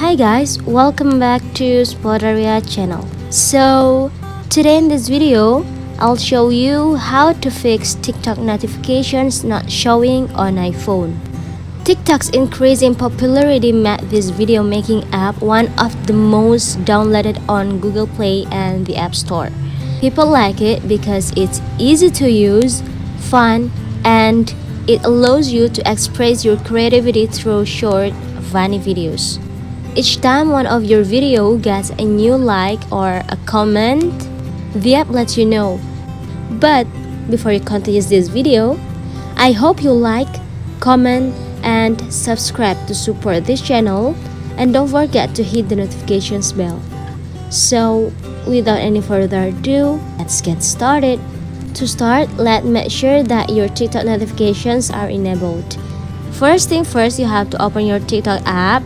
Hi guys, welcome back to Spotarya channel. So, today in this video, I'll show you how to fix TikTok notifications not showing on iPhone. TikTok's increasing popularity made this video making app one of the most downloaded on Google Play and the App Store. People like it because it's easy to use, fun, and it allows you to express your creativity through short, funny videos. Each time one of your video gets a new like or a comment, the app lets you know. But before you continue this video, I hope you like, comment, and subscribe to support this channel and don't forget to hit the notifications bell. So, without any further ado, let's get started. To start, let's make sure that your TikTok notifications are enabled. First thing first, you have to open your TikTok app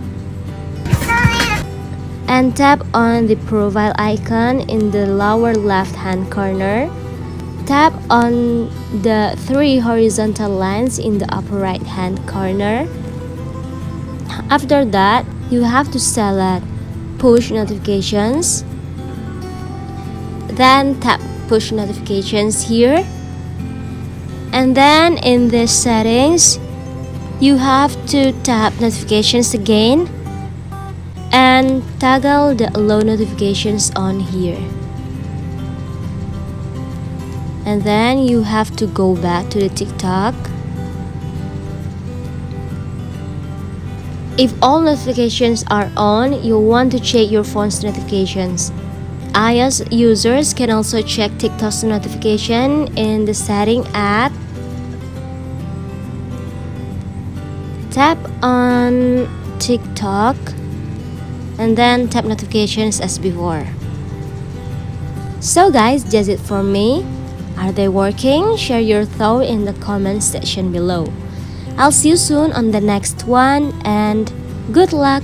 and tap on the profile icon in the lower left hand corner. Tap on the three horizontal lines in the upper right hand corner. After that, you have to select push notifications. Then tap push notifications here and then in the settings you have to tap notifications again and toggle the allow notifications on here? And then you have to go back to the TikTok. If all notifications are on you want to check your phone's notifications. iOS users can also check TikTok's notification in the setting app. Tap on TikTok and then tap notifications as before. So guys, that's it for me. Are they working? Share your thought in the comment section below. I'll see you soon on the next one and good luck!